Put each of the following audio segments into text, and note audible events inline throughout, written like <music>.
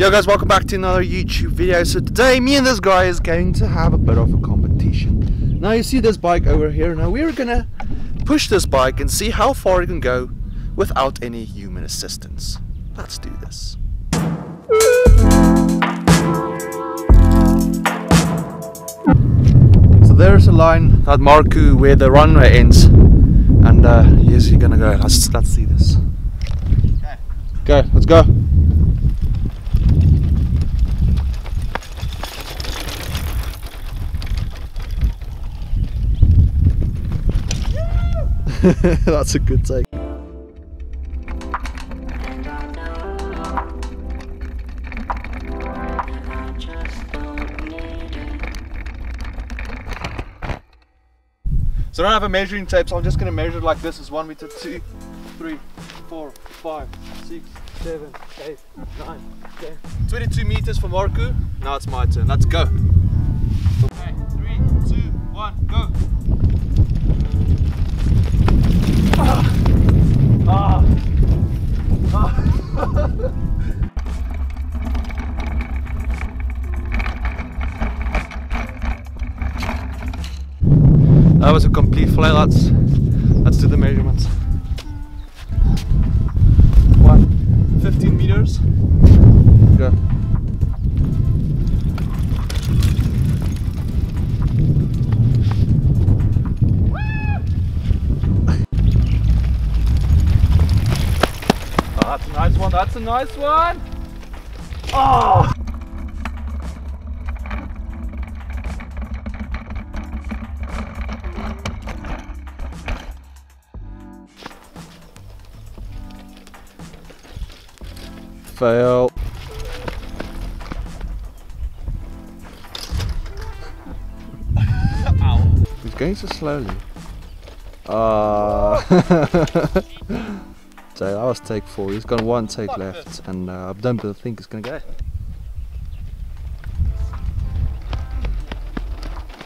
Yo guys, welcome back to another YouTube video. So today, me and this guy is going to have a bit of a competition. Now you see this bike over here. Now we're gonna push this bike and see how far it can go without any human assistance. Let's do this. So there's a line at Marku where the runway ends. And uh, here's you're gonna go. Let's let's see this. Okay, let's go. <laughs> That's a good take. So I don't have a measuring tape, so I'm just gonna measure it like this is one meter, two, three, four, five, six, seven, eight, nine, ten. 22 meters for Marku. Now it's my turn. Let's go. That was a complete fly. Let's let's do the measurements. One, 15 meters. Oh, that's a nice one. That's a nice one. Oh. Fail. Ow. He's going so slowly. Uh, <laughs> so that was take four. He's got one take left, and uh, I don't think it's gonna go.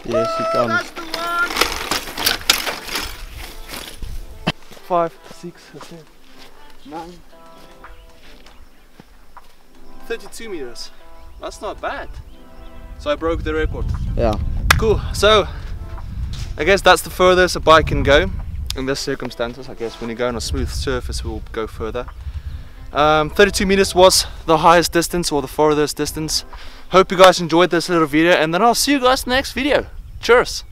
Yes, he can. Five, six, seven, nine. 32 meters. That's not bad. So I broke the record. Yeah. Cool. So I guess that's the furthest a bike can go in this circumstances. I guess when you go on a smooth surface, we'll go further. Um, 32 meters was the highest distance or the furthest distance. Hope you guys enjoyed this little video, and then I'll see you guys next video. Cheers.